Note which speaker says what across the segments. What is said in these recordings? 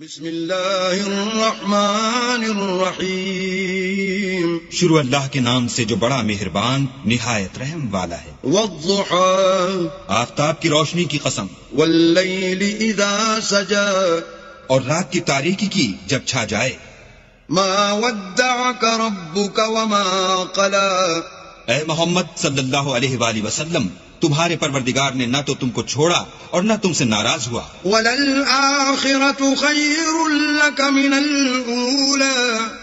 Speaker 1: بسم الله الرحمن الرحيم
Speaker 2: شروع اللہ کے نام سے جو بڑا مہربان نہایت رحم والا ہے۔
Speaker 1: والضحى۔
Speaker 2: آفتاب کی روشنی کی قسم۔
Speaker 1: والليل إذا سجى
Speaker 2: اور رات کی تاریکی کی جب چھا جائے۔
Speaker 1: ما ودعك ربك وما قلى
Speaker 2: اے محمد صلی اللہ علیہ وآلہ وسلم تمہارے پروردگار نے نہ تو تم کو چھوڑا اور نہ تم سے ناراض ہوا۔
Speaker 1: من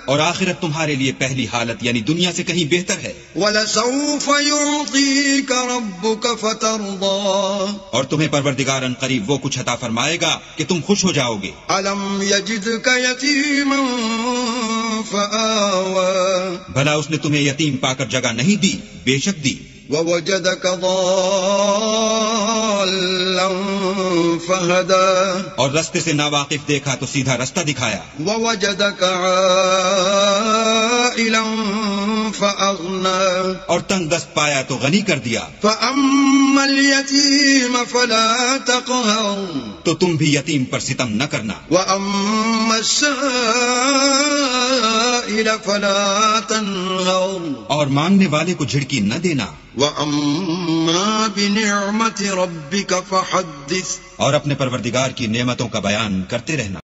Speaker 2: اور آخرت تمہارے لیے پہلی حالت یعنی دنیا سے کہیں بہتر ہے۔
Speaker 1: ولسوف يعطيك ربك فترضى.
Speaker 2: اور تمہیں پروردگار ان قریب وہ کچھ عطا فرمائے گا کہ تم خوش ہو جاؤ گے۔
Speaker 1: ألم يجدك يتيما فآوى.
Speaker 2: بھلا اس نے تمہیں یتیم پا کر جگہ نہیں دی بے شک دی۔
Speaker 1: ووجدك ضالا فهدى.
Speaker 2: اور رستے سے ناواقف دیکھا تو سیدھا رستہ دکھایا۔
Speaker 1: ووجدك عائلا فأغنى.
Speaker 2: اور تنگ دست پایا تو غنی کر دیا۔
Speaker 1: فأما اليتيم فلا تقهر.
Speaker 2: تو تم بھی یتیم پر ستم نہ کرنا۔
Speaker 1: وأما السائل فلا تنهر
Speaker 2: اور مانگنے والے کو جھڑکی نہ دینا۔
Speaker 1: وأما بنعمة ربك فحدث.
Speaker 2: اور اپنے پروردگار کی نعمتوں کا بیان کرتے رہنا۔